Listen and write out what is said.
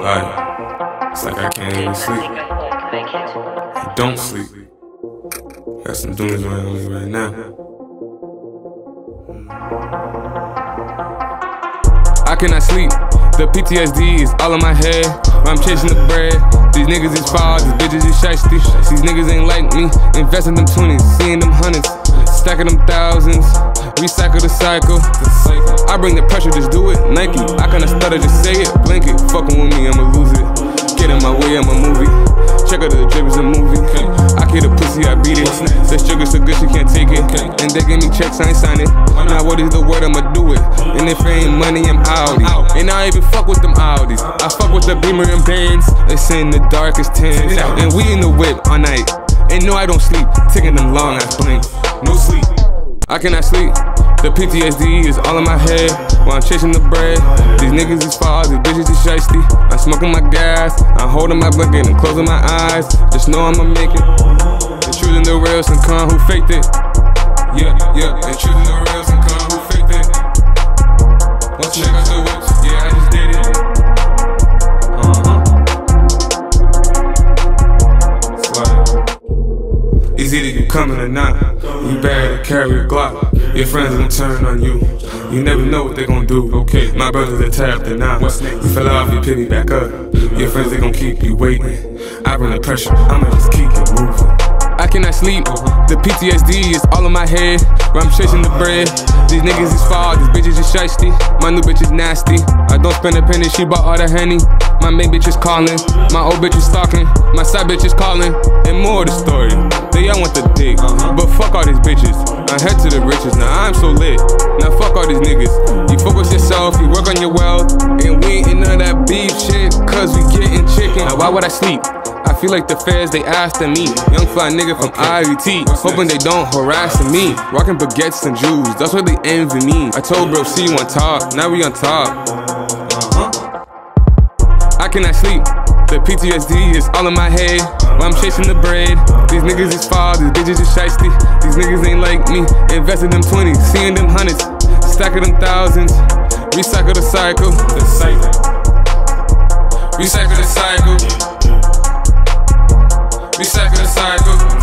Like, it's like I can't even sleep. I don't sleep. Got some demons around me right now. I cannot sleep. The PTSD is all in my head. When I'm chasing the bread. These niggas is foul, these bitches is shiesty. These niggas ain't like me. Investing them 20s, seeing them hundreds, stacking them thousands. Recycle the cycle. I bring the pressure, just do it. Nike, I kinda stutter, just say it. Blink it, fucking with me, I'ma lose it. Get in my way, I'm a movie. Check out the drip, it's a movie. I get a pussy, I beat it. The sugar so good, she can't take it. And they give me checks, I ain't sign it. Now what is the word, I'ma do it. And if ain't money, I'm Audi. And I even fuck with them Audis. I fuck with the Beamer and Benz. It's in the darkest tents. And we in the whip all night. And no, I don't sleep. Taking them long ass blinks. No sleep. I cannot sleep. The PTSD is all in my head while I'm chasing the bread. These niggas is false, these bitches is shiesty. I'm smoking my gas, I'm holding my blanket and closing my eyes. Just know I'ma make it. And choosing the real, some con who faked it. Yeah, yeah, and choosing the real, some con who faked it. Once check out the whips, It's either you coming or not. You better carry a Glock. Your friends gonna turn on you. You never know what they gonna do. Okay, my brothers are tapped and now. You fell off, you pick me back up. Your friends they gonna keep you waiting. I bring the pressure, I'ma just keep it moving. I cannot sleep. The PTSD is all in my head. Where I'm chasing the bread. These niggas is foul, these bitches is shiesty. My new bitch is nasty. I don't spend a penny, she bought all the honey. My main bitch is calling. My old bitch is stalking. My side bitch is calling. And more of the story. All want the dick. But fuck all these bitches. I head to the riches. Now I'm so lit. Now fuck all these niggas. You focus yourself, you work on your wealth. And we ain't in none of that beef shit. Cause we getting chicken. Now why would I sleep? I feel like the feds, they after me. Young fly nigga from IUT, hoping they don't harass me. Rocking baguettes and Jews, that's why they envy me. I told bro, see you on top, now we on top. Uh-huh. I cannot sleep. The PTSD is all in my head. While I'm chasing the bread. These niggas is foul, these bitches is shiesty. These niggas ain't like me. Investing them 20s, seeing them hundreds, stacking them thousands. Recycle the cycle. The cycle. Recycle the cycle. Recycle the cycle.